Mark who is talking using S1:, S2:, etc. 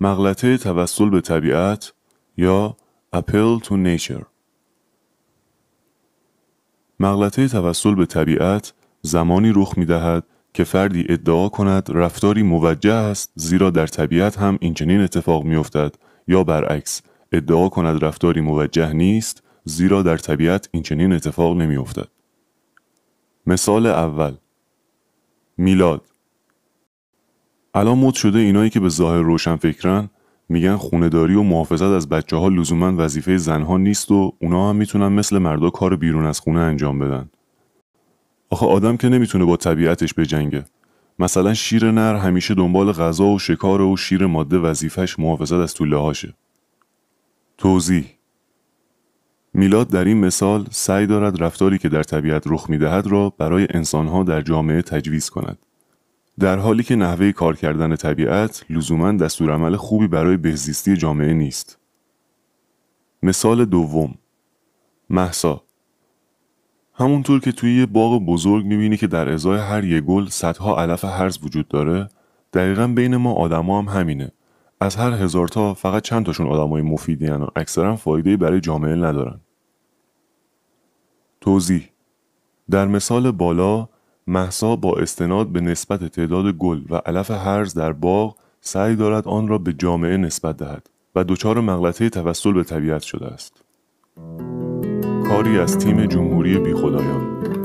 S1: مغلطه توسل به طبیعت یا appeal to nature مغلطه توسل به طبیعت زمانی رخ می دهد که فردی ادعا کند رفتاری موجه است زیرا در طبیعت هم این چنین اتفاق می افتد یا برعکس ادعا کند رفتاری موجه نیست زیرا در طبیعت این چنین اتفاق نمی افتد. مثال اول میلاد الان مد شده اینایی که به ظاهر روشن فکرن میگن خونداری و محافظت از بچه ها لزوما وظیفه زنها نیست و اونا هم می‌تونن مثل مردا کار بیرون از خونه انجام بدن. آخه آدم که نمی‌تونه با طبیعتش بجنگه. مثلا شیر نر همیشه دنبال غذا و شکار و شیر ماده وظیفش محافظت از طوله هاشه. توضیح میلاد در این مثال سعی دارد رفتاری که در طبیعت رخ می‌دهد را برای انسانها در جامعه تجویز کند. در حالی که نحوه کار کردن طبیعت لزوما دستورالعمل خوبی برای بهزیستی جامعه نیست. مثال دوم. محسا. همونطور که توی یه باغ بزرگ می‌بینی که در ازای هر یه گل صدها علف هرز وجود داره دقیقا بین ما آدما هم همینه. از هر هزار تا فقط چند تاشون آدمای مفیدی و اکثرا فایده برای جامعه ندارن. توضیح. در مثال بالا محسا با استناد به نسبت تعداد گل و علف هرز در باغ سعی دارد آن را به جامعه نسبت دهد و دچار مغلطه توسل به طبیعت شده است. کاری از تیم جمهوری بیخدایان